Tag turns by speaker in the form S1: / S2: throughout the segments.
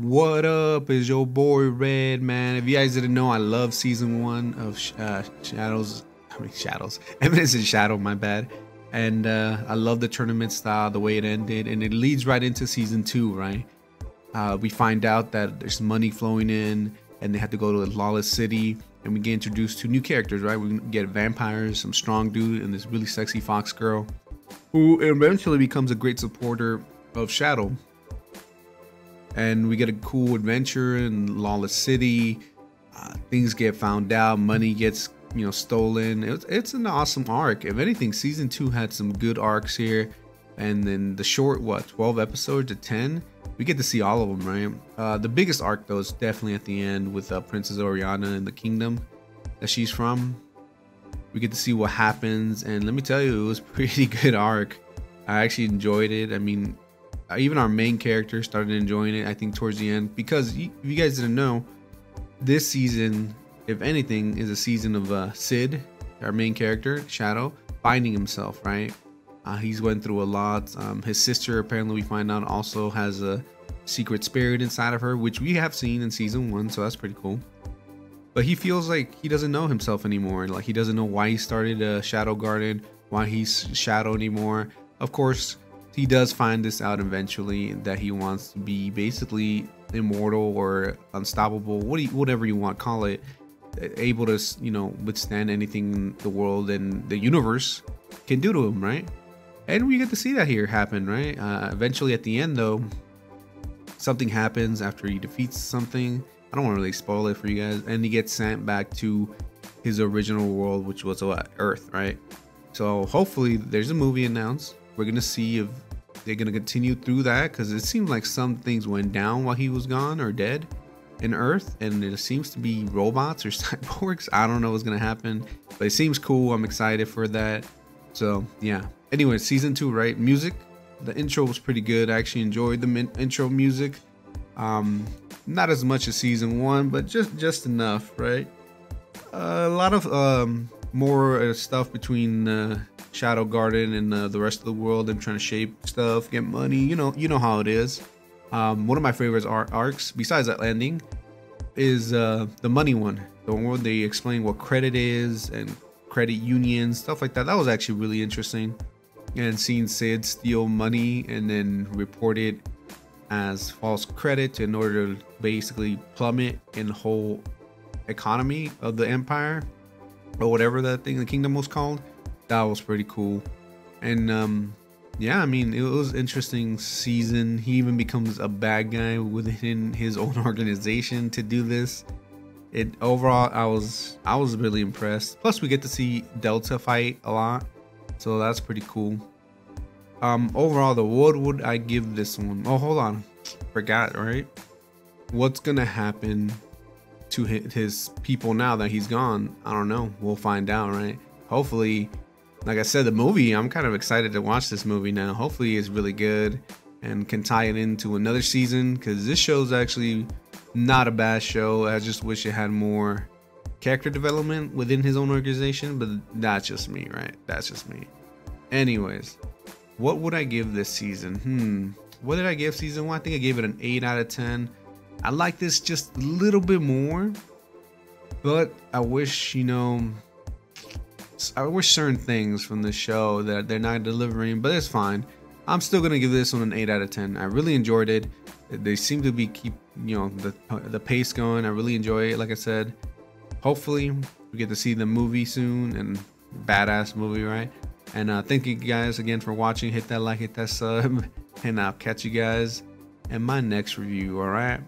S1: What up? Is your boy Red Man? If you guys didn't know, I love season one of uh, Shadows. I mean Shadows. Eminence in Shadow. My bad. And uh, I love the tournament style, the way it ended, and it leads right into season two. Right? Uh, we find out that there's money flowing in, and they have to go to a lawless city, and we get introduced to new characters. Right? We get vampires, some strong dude, and this really sexy fox girl, who eventually becomes a great supporter of Shadow and we get a cool adventure in Lawless City. Uh, things get found out, money gets you know stolen. It's it's an awesome arc. If anything, season two had some good arcs here, and then the short what twelve episodes to ten, we get to see all of them, right? Uh, the biggest arc though is definitely at the end with uh, Princess Oriana and the kingdom that she's from. We get to see what happens, and let me tell you, it was pretty good arc. I actually enjoyed it. I mean, even our main character started enjoying it. I think towards the end because if you guys didn't know, this season, if anything, is a season of uh, Cid, our main character, Shadow, finding himself. Right, uh, he's went through a lot. Um, his sister, apparently, we find out also has a secret spirit inside of her, which we have seen in season one, so that's pretty cool. But he feels like he doesn't know himself anymore. Like he doesn't know why he started a Shadow Garden, why he's Shadow anymore. Of course, he does find this out eventually that he wants to be basically immortal or unstoppable, what you, whatever you want to call it, able to you know withstand anything the world and the universe can do to him, right? And we get to see that here happen, right? Uh, eventually, at the end, though, something happens after he defeats something. I don't want to really spoil it for you guys, and he gets sent back to his original world, which was what Earth, right? So hopefully, there's a movie announced we're gonna see if they're gonna continue through that because it seems like some things went down while he was gone or dead in Earth, and it seems to be robots or cyborgs. I don't know what's gonna happen, but it seems cool. I'm excited for that. So yeah. Anyway, season two, right? Music. The intro was pretty good. I actually enjoyed the intro music. Um, not as much as season one, but just just enough, right? Uh, a lot of um, more uh, stuff between uh, Shadow Garden and uh, the rest of the world and trying to shape stuff, get money. You know, you know how it is. Um, one of my favorites are arcs, besides that landing, is uh, the money one. The one where they explain what credit is and credit unions, stuff like that. That was actually really interesting. And seeing Cid steal money and then report it as false credit in order to basically plummet in the whole economy of the empire or whatever that thing, the kingdom was called that was pretty cool. And um, yeah, I mean, it was interesting season. He even becomes a bad guy within his own organization to do this. It overall, I was I was really impressed. Plus, we get to see Delta fight a lot, so that's pretty cool. Um, overall, the what would I give this one? Oh, hold on, forgot right. What's gonna happen to his people now that he's gone? I don't know. We'll find out, right? Hopefully, like I said, the movie, I'm kind of excited to watch this movie now. Hopefully, it's really good and can tie it into another season because this show's actually not a bad show. I just wish it had more character development within his own organization, but that's just me, right? That's just me. Anyways, what would I give this season? Hmm, what did I give season one? I think I gave it an 8 out of 10. I like this just a little bit more, but I wish, you know, I wish certain things from the show that they're not delivering, but it's fine. I'm still gonna give this one an 8 out of 10. I really enjoyed it. They seem to be keep you know the the pace going. I really enjoy it. Like I said, hopefully we get to see the movie soon and badass movie, right? And uh, thank you guys again for watching. Hit that like, hit that sub, and I'll catch you guys in my next review. All right,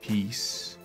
S1: peace.